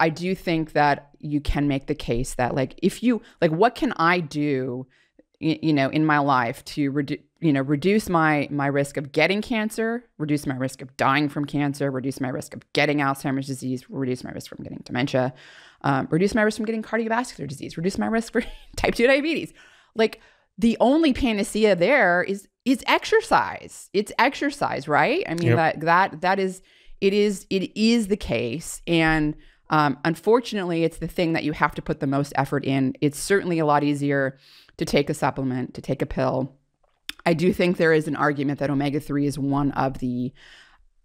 I do think that you can make the case that like if you like what can I do you, you know in my life to reduce you know reduce my my risk of getting cancer, reduce my risk of dying from cancer, reduce my risk of getting Alzheimer's disease, reduce my risk from getting dementia, um, reduce my risk from getting cardiovascular disease, reduce my risk for type 2 diabetes. Like the only panacea there is is exercise. It's exercise, right? I mean yep. that that that is it is it is the case and um, unfortunately it's the thing that you have to put the most effort in. It's certainly a lot easier to take a supplement to take a pill. I do think there is an argument that omega-3 is one of the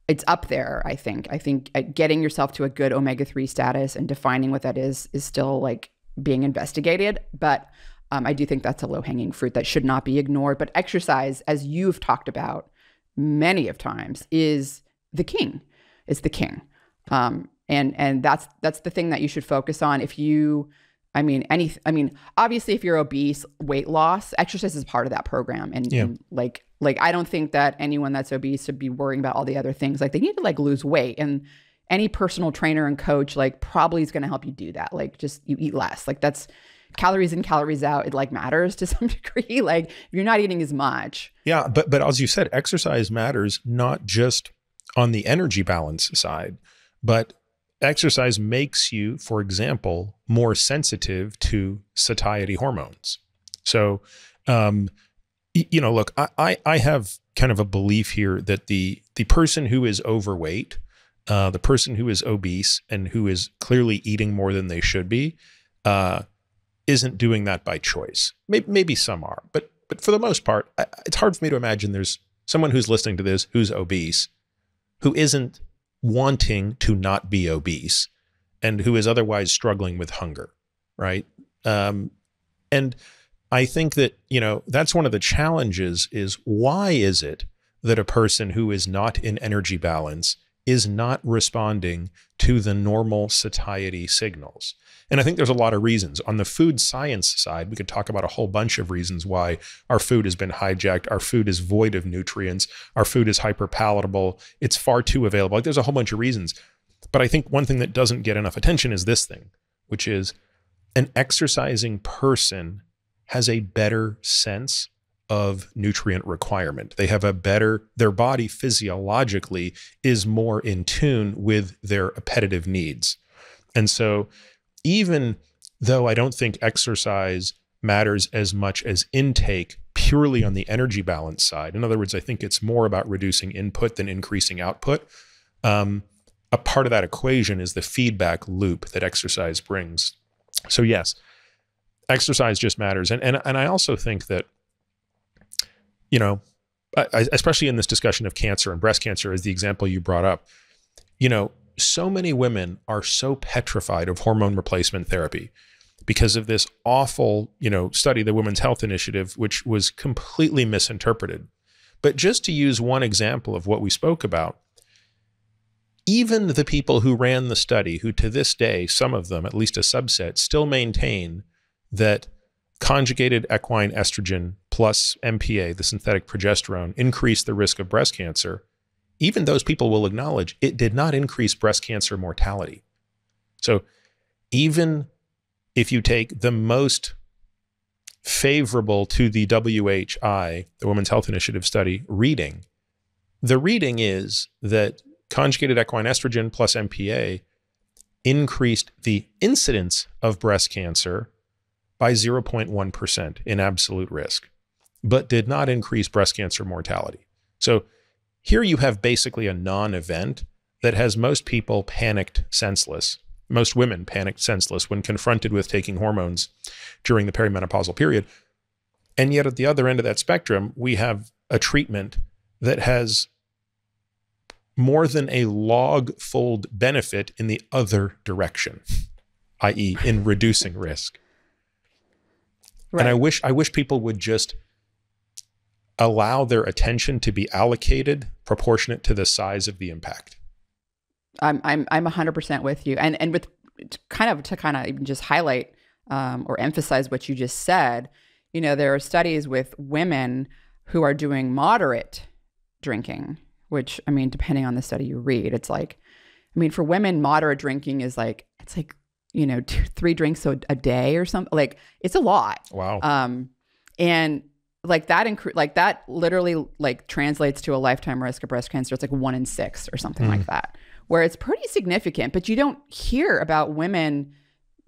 it's up there i think. I think uh, getting yourself to a good omega-3 status and defining what that is is still like being investigated. But um, i do think that's a low-hanging fruit that should not be ignored. But exercise as you've talked about many of times is the king is the king. Um, and and that's that's the thing that you should focus on. If you, I mean, any, I mean, obviously, if you're obese, weight loss, exercise is part of that program. And, yeah. and like like I don't think that anyone that's obese should be worrying about all the other things. Like they need to like lose weight and any personal trainer and coach like probably is going to help you do that like just you eat less like that's calories in calories out it like matters to some degree like if you're not eating as much yeah but but as you said exercise matters not just on the energy balance side, but exercise makes you, for example, more sensitive to satiety hormones. So, um, you know, look, I, I have kind of a belief here that the the person who is overweight, uh, the person who is obese and who is clearly eating more than they should be, uh, isn't doing that by choice. Maybe, maybe some are, but but for the most part, it's hard for me to imagine there's someone who's listening to this who's obese who isn't wanting to not be obese and who is otherwise struggling with hunger, right? Um, and I think that, you know, that's one of the challenges is why is it that a person who is not in energy balance is not responding to the normal satiety signals. And I think there's a lot of reasons. On the food science side, we could talk about a whole bunch of reasons why our food has been hijacked. Our food is void of nutrients. Our food is hyper palatable. It's far too available. Like there's a whole bunch of reasons. But I think one thing that doesn't get enough attention is this thing, which is an exercising person has a better sense of nutrient requirement. They have a better, their body physiologically is more in tune with their appetitive needs. And so, even though I don't think exercise matters as much as intake purely on the energy balance side, in other words, I think it's more about reducing input than increasing output. Um, a part of that equation is the feedback loop that exercise brings. So, yes, exercise just matters. And, and, and I also think that you know, especially in this discussion of cancer and breast cancer, as the example you brought up, you know, so many women are so petrified of hormone replacement therapy because of this awful, you know, study, the Women's Health Initiative, which was completely misinterpreted. But just to use one example of what we spoke about, even the people who ran the study, who to this day, some of them, at least a subset, still maintain that conjugated equine estrogen plus MPA, the synthetic progesterone, increase the risk of breast cancer, even those people will acknowledge it did not increase breast cancer mortality. So even if you take the most favorable to the WHI, the Women's Health Initiative study, reading, the reading is that conjugated equine estrogen plus MPA increased the incidence of breast cancer by 0.1% in absolute risk, but did not increase breast cancer mortality. So here you have basically a non event that has most people panicked senseless. Most women panicked senseless when confronted with taking hormones during the perimenopausal period. And yet, at the other end of that spectrum, we have a treatment that has more than a log fold benefit in the other direction, i.e., in reducing risk. Right. And I wish I wish people would just allow their attention to be allocated proportionate to the size of the impact. I'm I'm I'm 100% with you. And and with kind of to kind of even just highlight um, or emphasize what you just said, you know, there are studies with women who are doing moderate drinking, which I mean, depending on the study you read, it's like I mean, for women, moderate drinking is like it's like you know two, three drinks a, a day or something. Like it's a lot. Wow. Um, and like that, inc- like that literally like translates to a lifetime risk of breast cancer. It's like one in six or something like that, where it's pretty significant. But you don't hear about women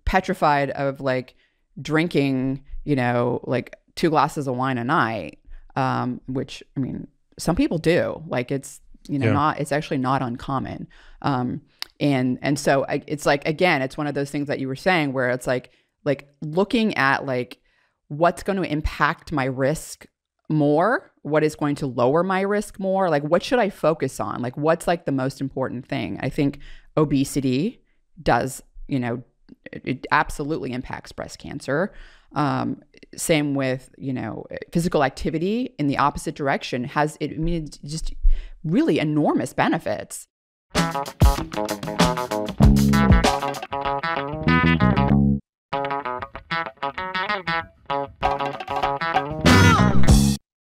petrified of like drinking, you know, like two glasses of wine a night. Um, which I mean, some people do. Like it's you know Yeah. not it's actually not uncommon. Um, and and so I, it's like again, it's one of those things that you were saying where it's like like looking at like what's going to impact my risk more what is going to lower my risk more like what should i focus on? Like what's like the most important thing? I think obesity does you know it, it absolutely impacts breast cancer. Um, same with you know physical activity in the opposite direction has it i mean just really enormous benefits Música